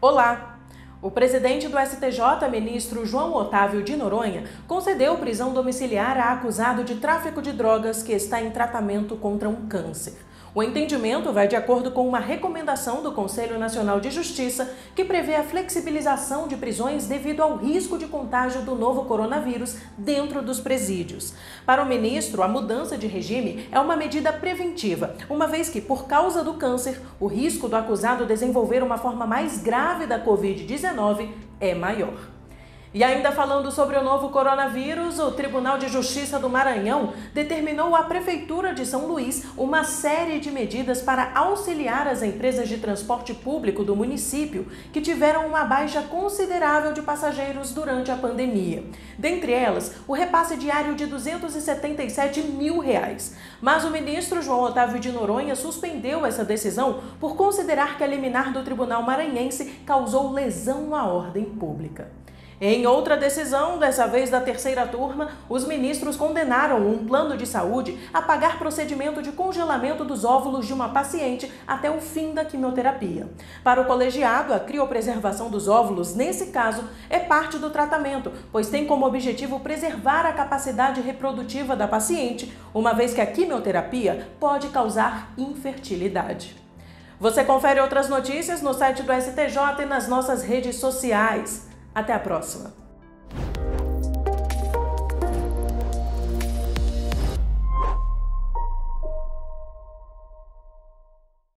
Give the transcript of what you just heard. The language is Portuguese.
Olá! O presidente do STJ, ministro João Otávio de Noronha, concedeu prisão domiciliar a acusado de tráfico de drogas que está em tratamento contra um câncer. O entendimento vai de acordo com uma recomendação do Conselho Nacional de Justiça, que prevê a flexibilização de prisões devido ao risco de contágio do novo coronavírus dentro dos presídios. Para o ministro, a mudança de regime é uma medida preventiva, uma vez que, por causa do câncer, o risco do acusado desenvolver uma forma mais grave da Covid-19 é maior. E ainda falando sobre o novo coronavírus, o Tribunal de Justiça do Maranhão determinou à Prefeitura de São Luís uma série de medidas para auxiliar as empresas de transporte público do município que tiveram uma baixa considerável de passageiros durante a pandemia. Dentre elas, o repasse diário de 277 mil reais. Mas o ministro João Otávio de Noronha suspendeu essa decisão por considerar que a liminar do Tribunal Maranhense causou lesão à ordem pública. Em outra decisão, dessa vez da terceira turma, os ministros condenaram um plano de saúde a pagar procedimento de congelamento dos óvulos de uma paciente até o fim da quimioterapia. Para o colegiado, a criopreservação dos óvulos, nesse caso, é parte do tratamento, pois tem como objetivo preservar a capacidade reprodutiva da paciente, uma vez que a quimioterapia pode causar infertilidade. Você confere outras notícias no site do STJ e nas nossas redes sociais. Até a próxima!